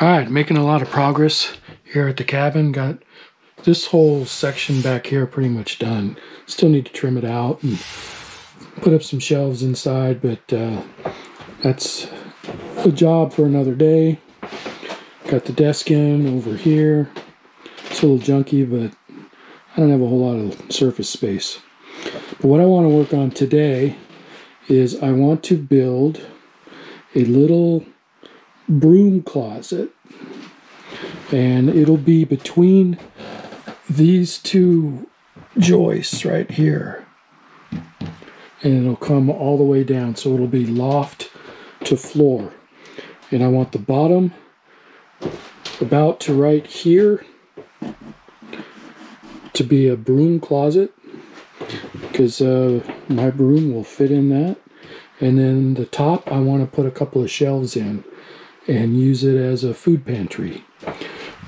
All right, making a lot of progress here at the cabin. Got this whole section back here pretty much done. Still need to trim it out and put up some shelves inside, but uh, that's a job for another day. Got the desk in over here. It's a little junky, but I don't have a whole lot of surface space. But what I want to work on today is I want to build a little broom closet. And it'll be between these two joists right here. And it'll come all the way down. So it'll be loft to floor. And I want the bottom about to right here to be a broom closet because uh, my broom will fit in that. And then the top, I want to put a couple of shelves in and use it as a food pantry.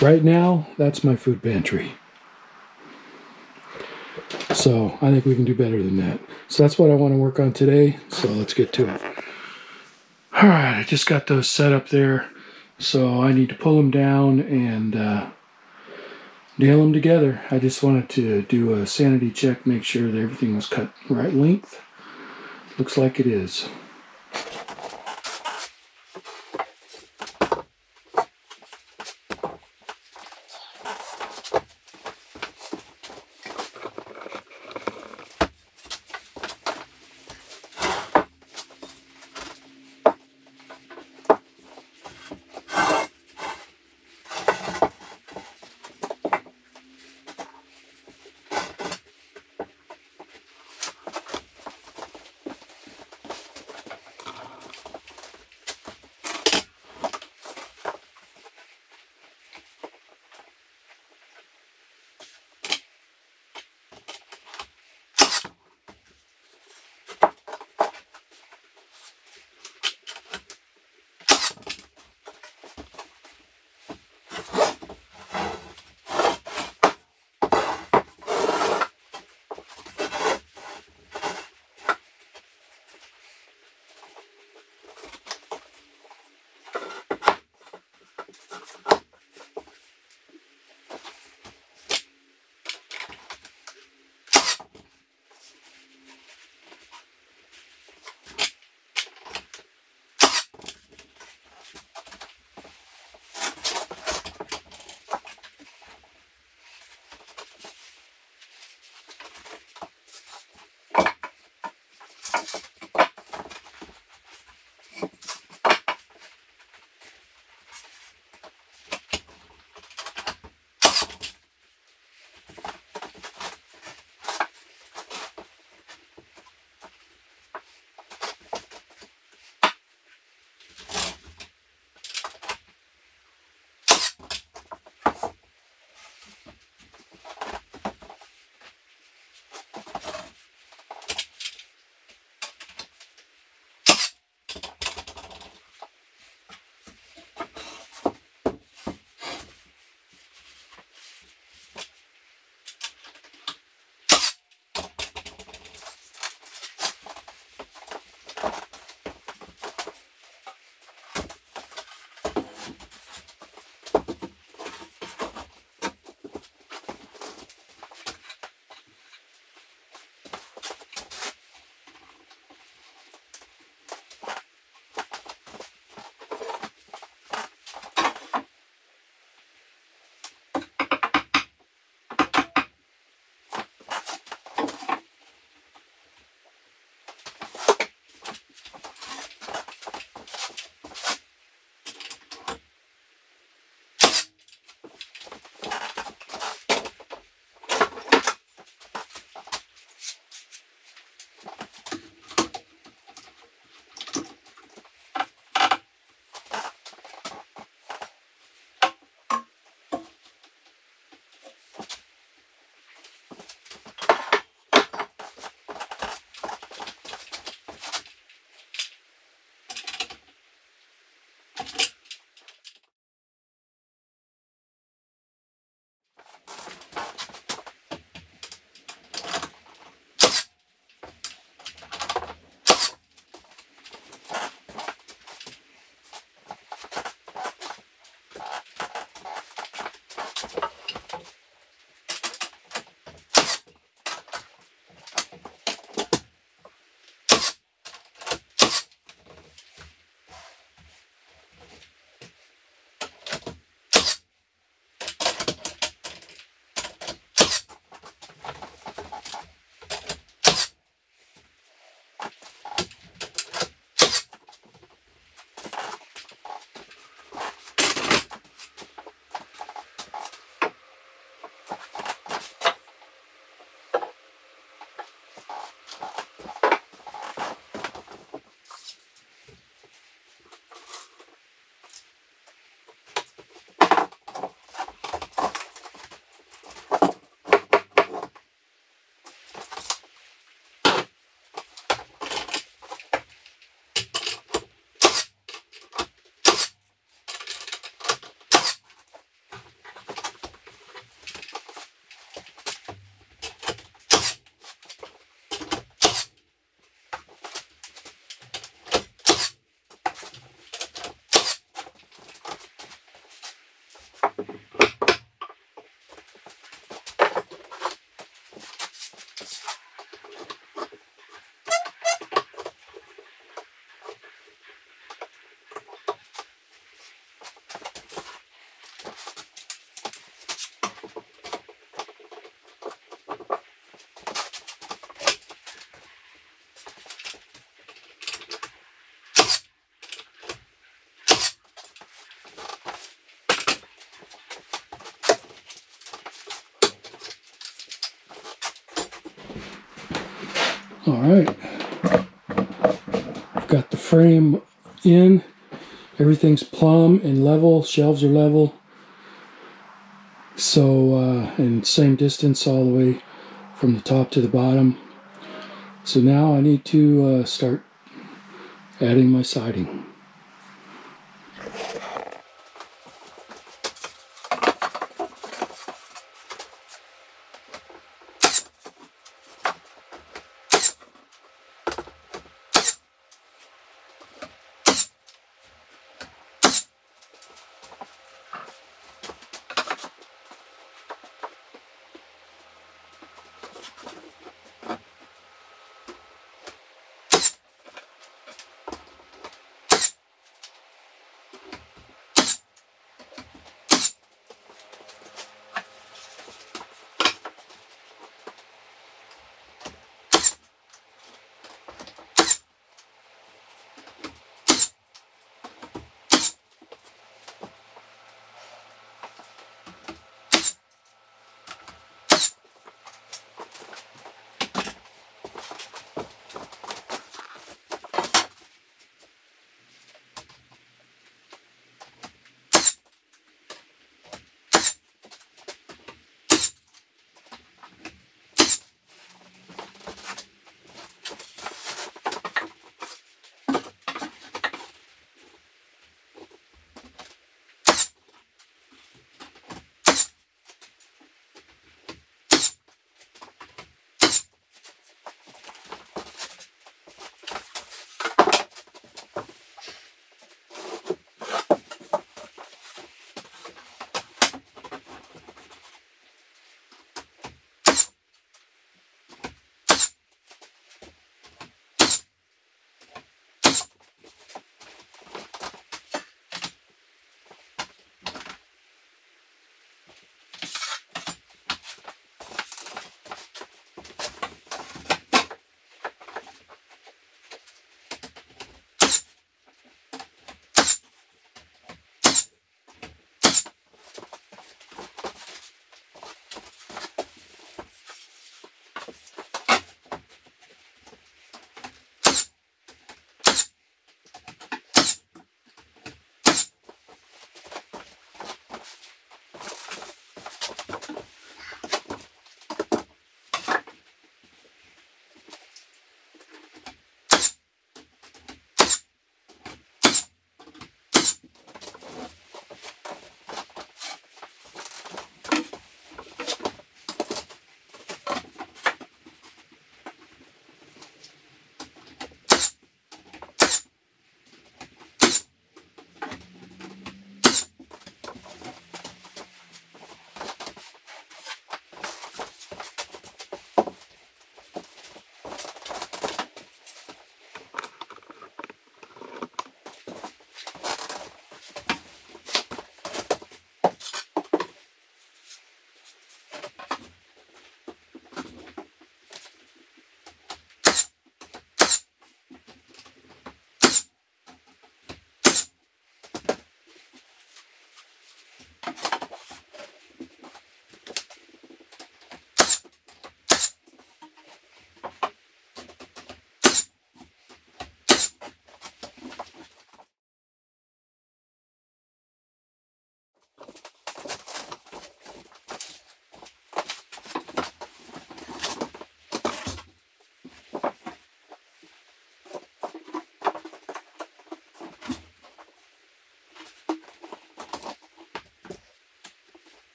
Right now, that's my food pantry. So I think we can do better than that. So that's what I want to work on today. So let's get to it. All right, I just got those set up there. So I need to pull them down and uh, nail them together. I just wanted to do a sanity check, make sure that everything was cut right length. Looks like it is. All right. I've got the frame in. Everything's plumb and level. Shelves are level. So, uh, and same distance all the way from the top to the bottom. So now I need to uh, start adding my siding.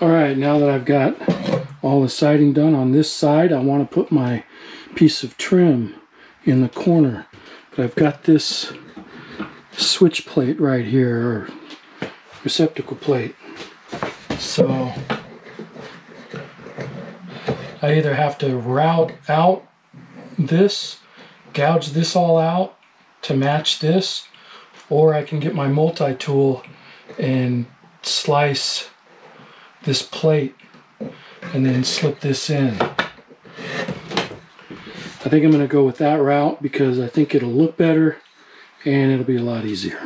All right, now that I've got all the siding done on this side, I want to put my piece of trim in the corner. But I've got this switch plate right here, or receptacle plate. So I either have to route out this, gouge this all out to match this, or I can get my multi-tool and slice this plate and then slip this in. I think I'm going to go with that route because I think it'll look better and it'll be a lot easier.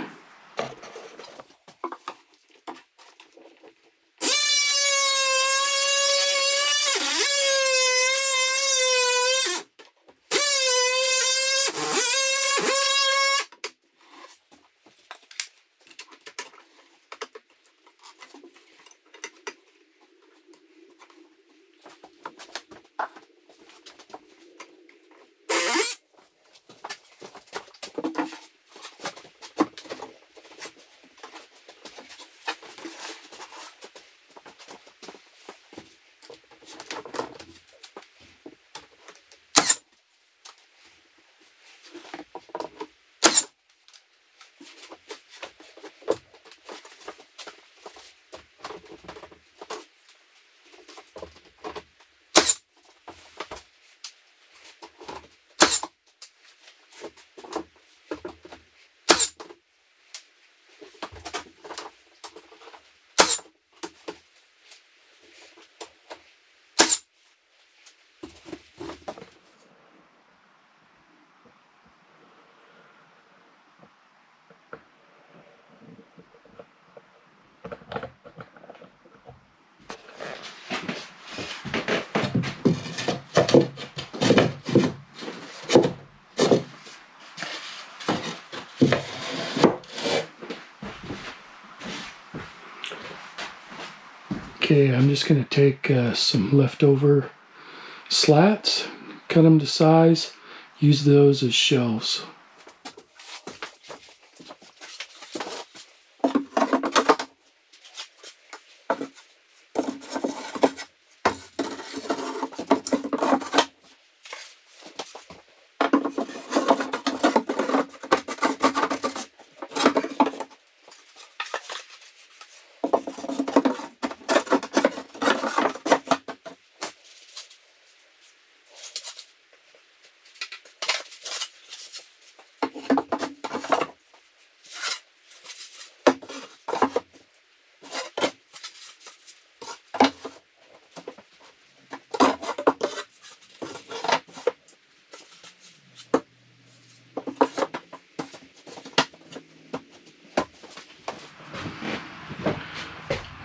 Okay, I'm just going to take uh, some leftover slats, cut them to size, use those as shelves.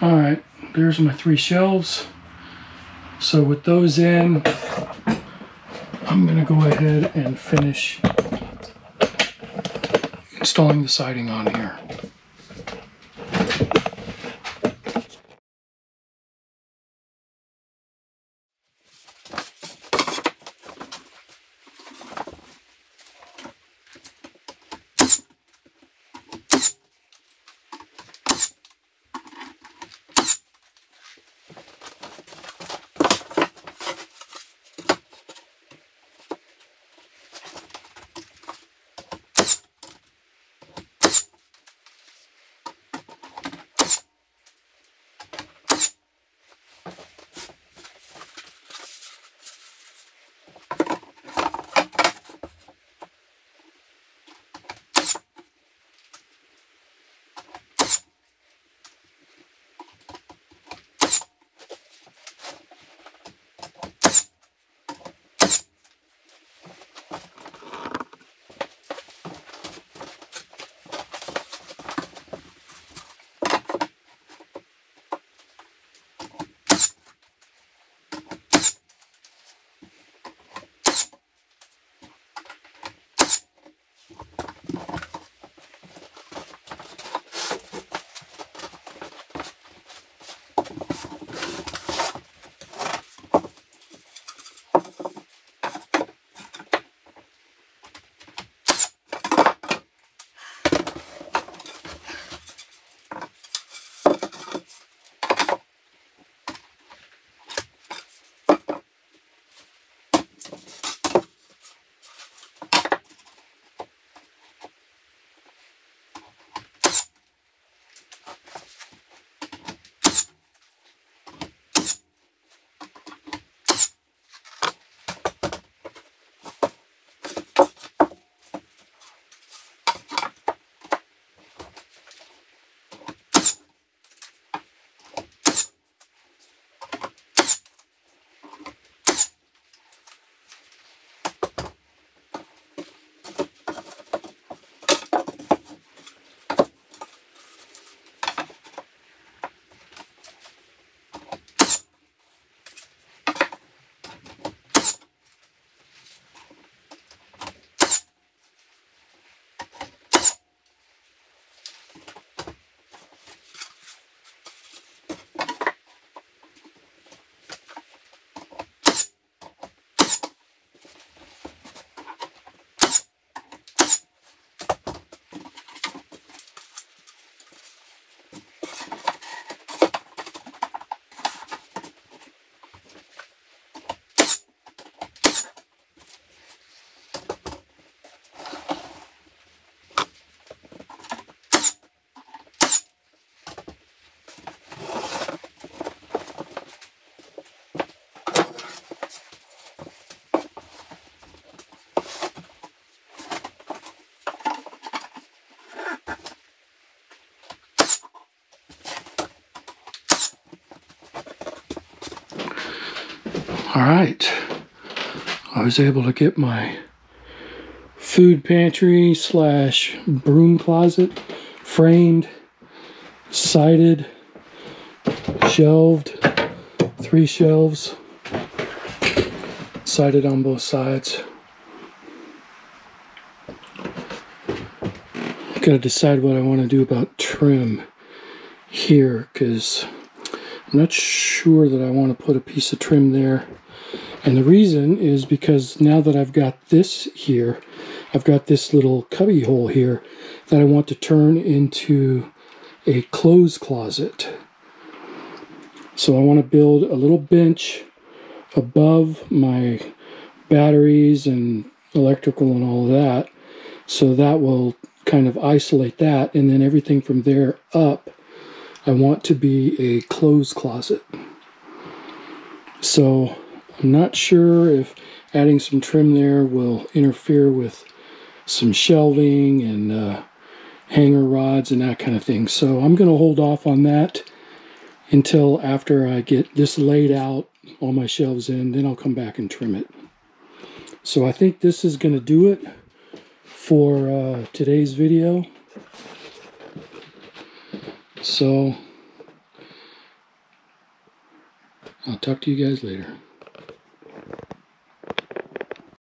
All right, there's my three shelves. So with those in, I'm gonna go ahead and finish installing the siding on here. Was able to get my food pantry slash broom closet framed, sided, shelved, three shelves, sided on both sides. Gotta decide what I want to do about trim here because I'm not sure that I want to put a piece of trim there. And the reason is because now that I've got this here, I've got this little cubby hole here that I want to turn into a clothes closet. So I want to build a little bench above my batteries and electrical and all that. So that will kind of isolate that. And then everything from there up, I want to be a clothes closet. So I'm not sure if adding some trim there will interfere with some shelving and uh, hanger rods and that kind of thing. So I'm going to hold off on that until after I get this laid out, all my shelves in, then I'll come back and trim it. So I think this is going to do it for uh, today's video. So I'll talk to you guys later.